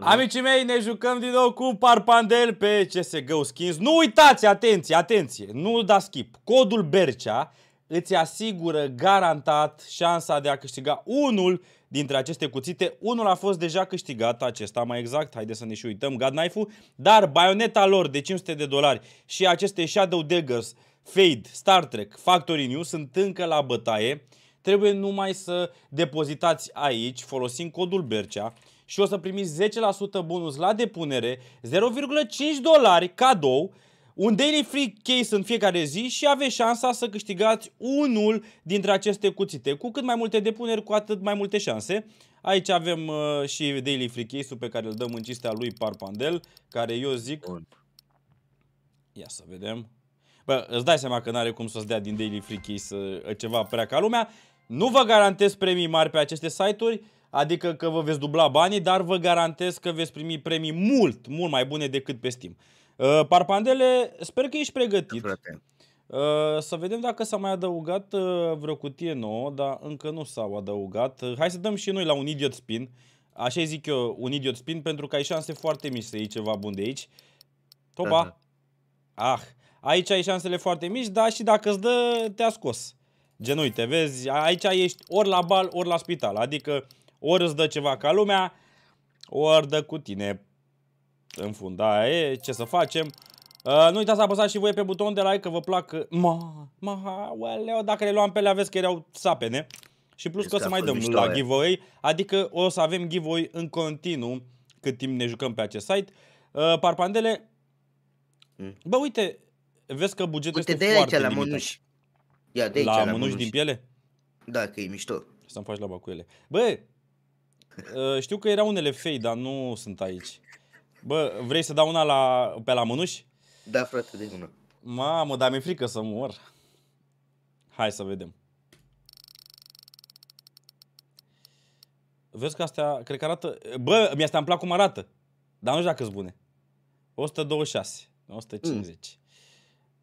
Amicii mei, ne jucăm din nou cu Parpandel pe CSGO Skins. Nu uitați, atenție, atenție, nu da skip. Codul Bercea îți asigură garantat șansa de a câștiga unul dintre aceste cuțite. Unul a fost deja câștigat, acesta mai exact, haideți să ne și uităm, God Knife-ul, dar baioneta lor de 500 de dolari și aceste Shadow Daggers, Fade, Star Trek, Factory New sunt încă la bătaie. Trebuie numai să depozitați aici, folosind codul Bercea și o să primiți 10% bonus la depunere, 0,5 dolari cadou, un daily free case în fiecare zi și aveți șansa să câștigați unul dintre aceste cuțite. Cu cât mai multe depuneri, cu atât mai multe șanse. Aici avem uh, și daily free case-ul pe care îl dăm în cistea lui Parpandel, care eu zic... Bun. Ia să vedem. Bă, îți dai seama că n-are cum să-ți dea din daily free case uh, ceva prea ca lumea. Nu vă garantez premii mari pe aceste site-uri, adică că vă veți dubla banii, dar vă garantez că veți primi premii mult, mult mai bune decât pe Steam. Uh, Parpandele, sper că ești pregătit. Frate. Uh, să vedem dacă s-a mai adăugat uh, vreo cutie nouă, dar încă nu s-au adăugat. Uh, hai să dăm și noi la un idiot spin. Așa zic eu, un idiot spin, pentru că ai șanse foarte mici să iei ceva bun de aici. Toba. Uh-huh. Ah, aici ai șansele foarte mici, dar și dacă îți dă, te-a scos. Gen, uite, vezi, aici ești ori la bal, ori la spital. Adică ori îți dă ceva ca lumea, ori dă cu tine în fund. Da, e, ce să facem? Uh, nu uitați să apăsați și voi pe butonul de like că vă plac. Ma, ma, ueleu, dacă le luam pe alea, vezi că erau sapene. Și plus că o să mai dăm la giveaway, adică o să avem giveaway în continuu cât timp ne jucăm pe acest site. Uh, parpandele, mm. bă, uite, vezi că bugetul uite, este foarte limitat. La mânuși. Ia, de aici, la, la mânuși din piele? Da, că e mișto. Să-mi faci la cu ele. Bă, uh, știu că erau unele fei, dar nu sunt aici. Bă, vrei să dau una la, pe la mânuși? Da, frate, de una. Mamă, dar mi-e frică să mor. Hai să vedem. Vezi că astea, cred că arată... Bă, mi astea îmi plac cum arată. Dar nu știu dacă sunt bune. 126, 150. Mm.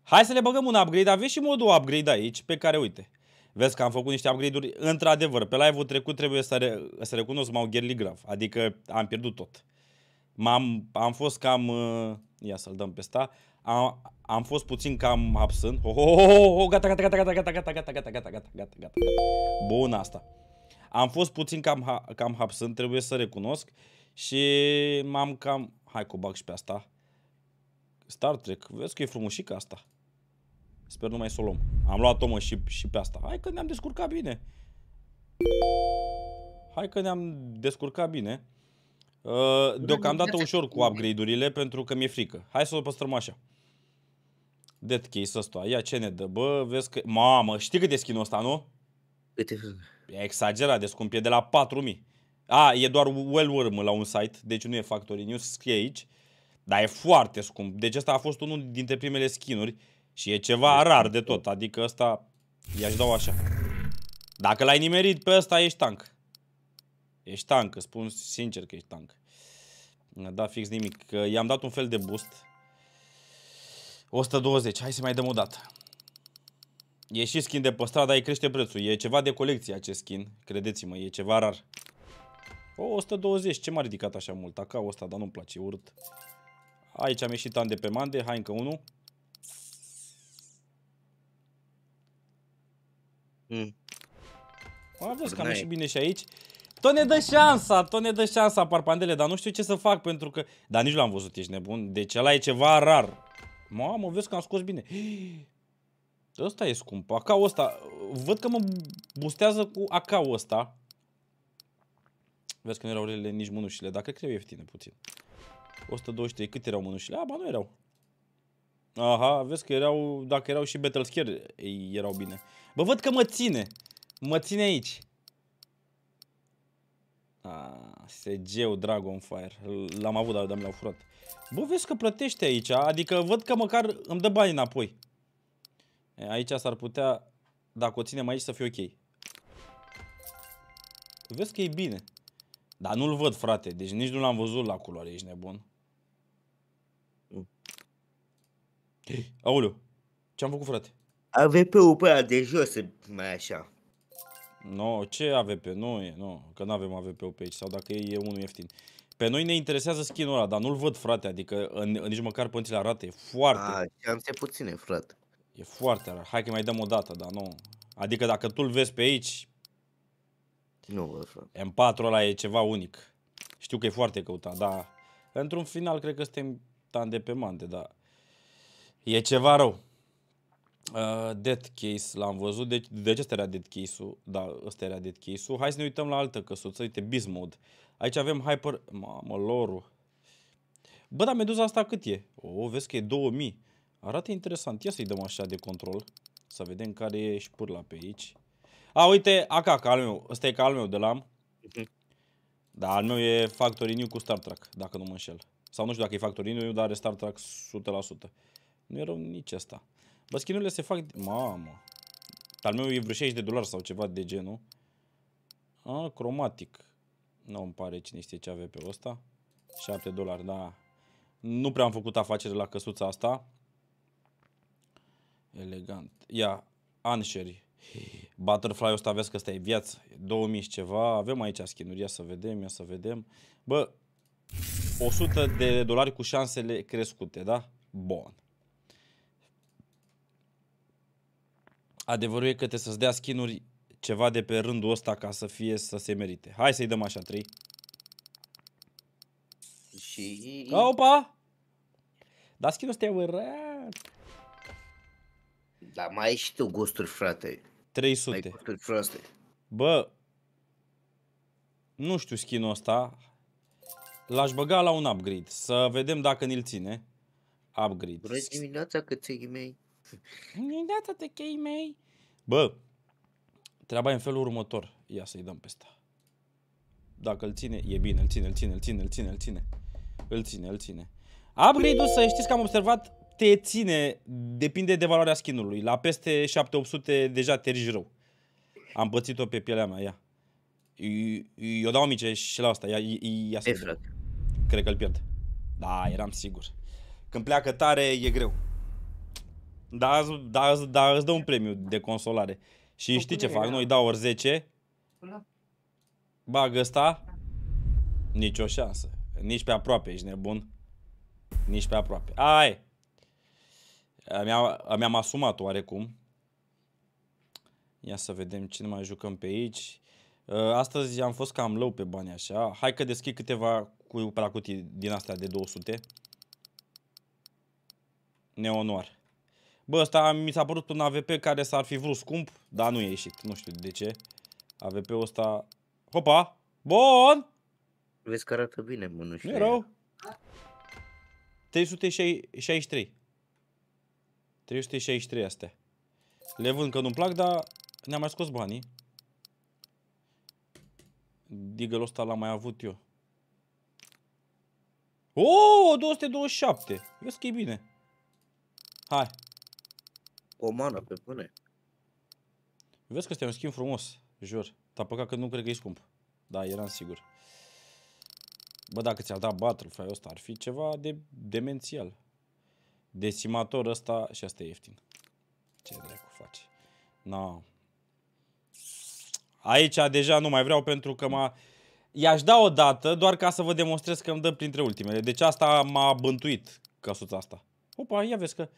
Hai să le băgăm un upgrade. Aveți și modul upgrade aici, pe care, uite, vezi că am făcut niște upgrade-uri. Într-adevăr, pe live-ul trecut trebuie să, re- să recunosc m-au gherli grav. Adică am pierdut tot. M-am, am fost cam... Uh, ia să-l dăm pe sta. Am, am fost puțin cam absent. Oh, oh, oh, oh, gata, gata, gata, gata, gata, gata, gata, gata, gata, gata, gata, gata. Bun asta. Am fost puțin cam, cam absent, trebuie să recunosc. Și m-am cam... Hai cu bag și pe asta. Star Trek. Vezi că e frumușică asta. Sper numai să o luăm. Am luat-o mă și, și pe asta. Hai că ne-am descurcat bine. Hai că ne-am descurcat bine. Uh, deocamdată ușor cu upgrade-urile pentru că mi-e frică. Hai să o păstrăm așa. Dead case ăsta. Ia ce ne dă? Bă, vezi că... Mamă, știi cât e skin ăsta, nu? Câte? E exagerat de scump. E de la 4000. A, e doar well worm la un site, deci nu e Factory News, scrie aici. Dar e foarte scump. Deci ăsta a fost unul dintre primele skinuri și e ceva rar de tot. Adică ăsta i-aș dau așa. Dacă l-ai nimerit pe ăsta, ești tank. Ești tank, spun sincer că ești tank. Da, fix nimic. I-am dat un fel de boost. 120. Hai să mai dăm o dată. E și skin de păstrat, dar îi crește prețul. E ceva de colecție acest skin. Credeți-mă, e ceva rar. O, 120. Ce m-a ridicat așa mult? Acau ăsta, dar nu-mi place, urât. Aici am ieșit an de pe mande. Hai încă unul. Mm. Aveți că am ieșit bine și aici. Tot ne dă șansa, tot ne dă șansa parpandele, dar nu știu ce să fac pentru că... Dar nici nu l-am văzut, ești nebun. Deci ăla e ceva rar. Mamă, vezi că am scos bine. Ăsta e scump. Acau ăsta. Văd că mă bustează cu acau ăsta. Vezi că nu erau rele nici mânușile, dar cred că erau ieftine puțin. 123, cât erau mânușile? A, ba nu erau. Aha, vezi că erau, dacă erau și Battle Scare, ei erau bine. Bă, văd că mă ține. Mă ține aici. Ah, SG-ul Dragonfire. L-am avut, dar mi l-au furat. Bă, vezi că plătește aici, adică văd că măcar îmi dă bani înapoi. Aici s-ar putea, dacă o ținem aici, să fie ok. Vezi că e bine. Dar nu-l văd, frate. Deci nici nu l-am văzut la culoare, ești nebun. Aoleu, ce-am făcut, frate? AVP-ul pe de jos, mai așa. No, ce AVP? Nu e, nu, că nu avem AVP-ul pe aici, sau dacă e, e unul ieftin. Pe noi ne interesează skin-ul ăla, dar nu-l văd, frate, adică în, în nici măcar până ți le arată, e foarte, A, șanse puține, frate. e foarte rar. Hai că mai dăm o dată, dar nu. Adică dacă tu-l vezi pe aici, Nu văd, frate. M4 ăla e ceva unic. Știu că e foarte căutat, dar într-un final cred că suntem tande pe mante, dar e ceva rău. Uh, dead Case l-am văzut, deci de ce ăsta era Dead Case-ul? Da, ăsta era Dead Case-ul. Hai să ne uităm la altă căsuță, uite, Beast Mode. Aici avem Hyper... Mamă, lorul. Bă, dar meduza asta cât e? O, vezi că e 2000. Arată interesant. Ia să-i dăm așa de control. Să vedem care e șpârla pe aici. A, uite, AK, ca al meu. Ăsta e ca al meu de la am. Mhm. Da, al meu e Factory New cu Star Trek, dacă nu mă înșel. Sau nu știu dacă e Factory New, dar are Star Trek 100%. Nu e rău nici asta. Bă, schinurile se fac... Mamă. Al meu e vreo 60 de dolari sau ceva de genul. A, cromatic. Nu îmi pare cine știe ce avea pe ăsta. 7 dolari, da. Nu prea am făcut afacere la căsuța asta. Elegant. Ia, Ansheri. Butterfly ăsta vezi că ăsta e viață. E 2000 și ceva. Avem aici skin Ia să vedem, ia să vedem. Bă, 100 de dolari cu șansele crescute, da? Bun. Adevărul e că trebuie să-ți dea skinuri ceva de pe rândul ăsta ca să fie să se merite. Hai să-i dăm așa 3. Și... Opa! Dar skinul ăsta e urât. Dar mai ai și tu gusturi, frate. Mai 300. gusturi proaste. Bă, nu știu skin-ul ăsta. L-aș băga la un upgrade. Să vedem dacă ni-l ține. Upgrade. Bună dimineața, căței mei. Dimineața de chei mei. Bă, treaba e în felul următor. Ia să-i dăm pe ăsta. Dacă îl ține, e bine, îl ține, îl ține, îl ține, îl ține, îl ține. Îl ține, îl ține. Upgrade-ul, să știți că am observat, te ține, depinde de valoarea skinului. La peste 7800 deja te riși rău. Am pățit-o pe pielea mea, ia. Eu- Eu dau mice și la asta, ia, ia, ia să E, vedem. frate. Cred că îl pierd. Da, eram sigur. Când pleacă tare, e greu. Da, îți- da, îți- da, îți dă un premiu de consolare. Și știi ce fac? Noi dau ori 10, bag ăsta, nici o șansă. Nici pe aproape, ești nebun. Nici pe aproape. Ai! Mi-am, mi-am asumat oarecum. Ia să vedem cine mai jucăm pe aici. Uh, Astăzi am fost cam low pe bani așa. Hai că deschid câteva cu, pe la cutii din astea de 200. Neonoar. Bă, ăsta mi s-a părut un AVP care s-ar fi vrut scump, dar nu e ieșit. Nu știu de ce. AVP-ul ăsta... Hopa! Bun! Vezi că arată bine, mă, nu știu. Nu e rău. 363. 363 astea. Le vând că nu-mi plac, dar ne-am mai scos banii. Digăl ăsta l-am mai avut eu. Oh, 227. Vezi că e bine. Hai. O mană pe pune. Vezi că este un schimb frumos, jur. Dar păcat că nu cred că e scump. Da, eram sigur. Bă, dacă ți-ar da Butterfly ăsta, ar fi ceva de demențial. Decimator ăsta și asta e ieftin. Ce dracu face? No. Aici deja nu mai vreau pentru că m-a... I-aș da o dată doar ca să vă demonstrez că îmi dă printre ultimele. Deci asta m-a bântuit căsuța asta. Opa, ia vezi că...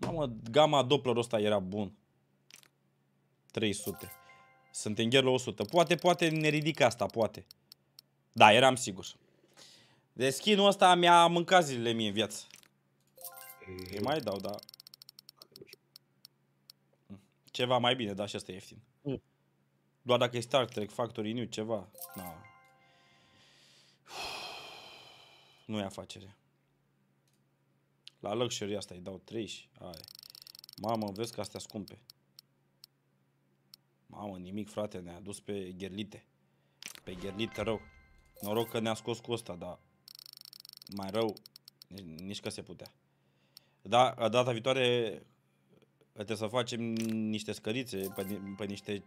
Mamă, gama Doppler ăsta era bun. 300. Sunt în gher la 100. Poate, poate ne ridică asta, poate. Da, eram sigur. De skin-ul ăsta mi-a mâncat zilele mie în viață. Îi mai dau, da. Ceva mai bine, dar și asta e ieftin. Mm. Doar dacă e Star Trek, Factory New, ceva. No. Nu e afacere. La luxury asta îi dau 30. Hai. Mamă, vezi că astea scumpe. Mamă, nimic, frate, ne-a dus pe gherlite. Pe gherlite rău. Noroc că ne-a scos cu ăsta, dar mai rău, nici, nici că se putea. Da, data viitoare trebuie să facem niște scărițe pe, ni- pe niște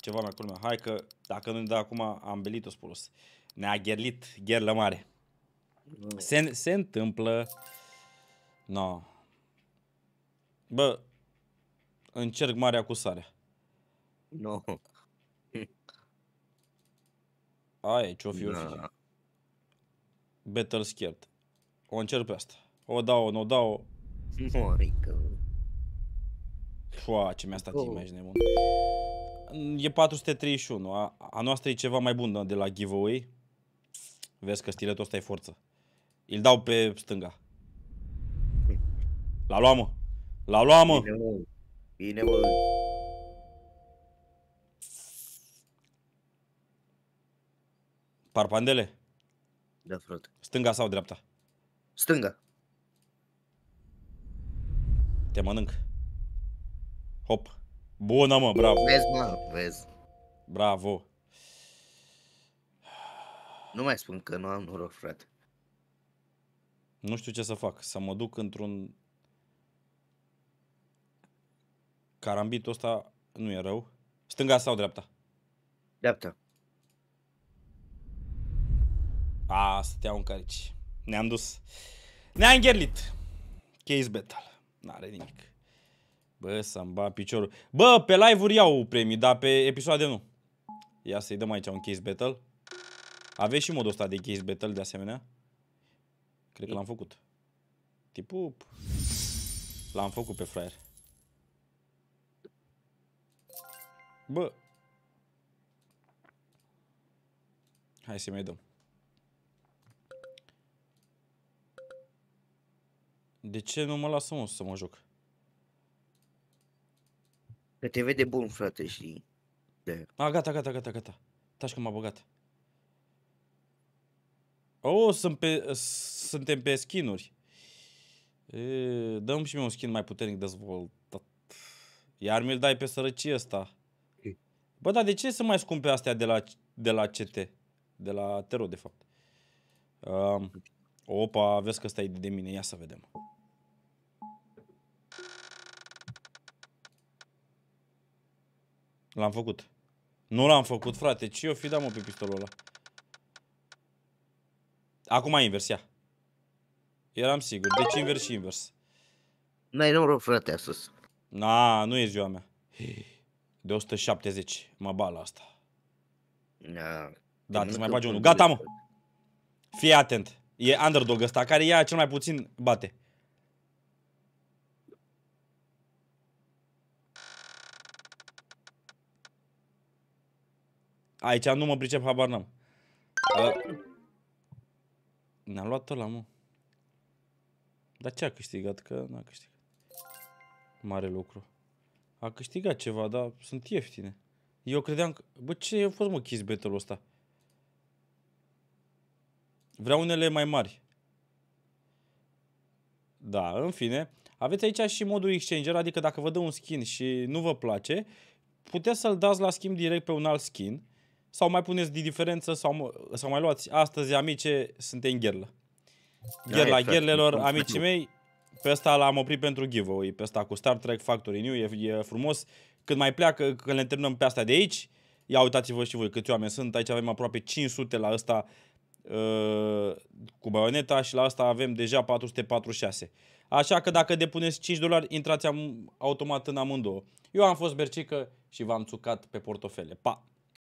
ceva mai culmea. Hai că, dacă nu ne dă acum, am belit-o spus. Ne-a gherlit, gherlă mare. Nu. Se, se întâmplă. No. Bă, încerc marea cu sarea. Nu. Aia e ce-o fi, o fi. Na. Battle Scared. O încerc pe asta. O dau, nu o dau. Morică. Fua, ce mi-a stat Oh. imagine nebun. E 431. A, a noastră e ceva mai bună de la giveaway. Vezi că stiletul ăsta e forță. Îl dau pe stânga. L-a luat, mă. L-a luat, mă. Bine, mă. Bine, mă. Parpandele. Da, frate. Stânga sau dreapta? Stânga. Te mănânc. Hop. Bună, mă, bravo. Vezi, mă, vezi. Bravo. Nu mai spun că nu am noroc, frate. Nu știu ce să fac. Să mă duc într-un... Carambitul ăsta nu e rău. Stânga sau dreapta? Dreapta. A, stătea un carici. Ne-am dus. Ne-am gherlit. Case battle. N-are nimic. Bă, să-mi ba piciorul. Bă, pe live-uri iau premii, dar pe episoade nu. Ia să-i dăm aici un case battle. Aveți și modul ăsta de case battle de asemenea? Cred că l-am făcut. Tipup. L-am făcut pe fraier. Bă. Hai să mai dăm. De ce nu mă lasă mă să mă joc? Că te vede bun, frate, și... De... A, gata, gata, gata, gata. Taci că m-a băgat. Oh, sunt pe, suntem pe skinuri. E, dăm și mie un skin mai puternic dezvoltat. Iar mi-l dai pe sărăcie ăsta. Bă, dar de ce să mai scumpe astea de la, de la CT? De la Tero, de fapt. Um, opa, vezi că ăsta e de mine. Ia să vedem. L-am făcut. Nu l-am făcut, frate. Ce o fi dat, mă, pe pistolul ăla? Acum invers, ia. Eram sigur. Deci invers și invers. N-ai noroc, frate, astăzi. Na, nu e ziua mea. De 170. Mă ba la asta. Da, Da, trebuie să mai bagi unul. Gata, mă. Fii atent. E underdog ăsta care ia cel mai puțin bate. Aici nu mă pricep, habar n-am. Uh, Ne-a luat ăla, mă. Dar ce a câștigat? Că n-a câștigat. Mare lucru. A câștigat ceva, dar sunt ieftine. Eu credeam că... Bă, ce a fost, mă, Kiss Battle-ul ăsta? Vreau unele mai mari. Da, în fine. Aveți aici și modul exchanger, adică dacă vă dă un skin și nu vă place, puteți să-l dați la schimb direct pe un alt skin sau mai puneți de diferență sau, mă- sau mai luați astăzi, amice, suntem gherlă. Gherla Da, exact. gherlelor, Cum amicii nu. mei, pe ăsta l-am oprit pentru giveaway, pe ăsta cu Star Trek Factory New, e, e frumos. Când mai pleacă, când le terminăm pe astea de aici, ia uitați-vă și voi câți oameni sunt, aici avem aproape 500 la ăsta uh, cu baioneta și la asta avem deja 446. Așa că dacă depuneți 5 dolari, intrați am, automat în amândouă. Eu am fost bercică și v-am țucat pe portofele. Pa!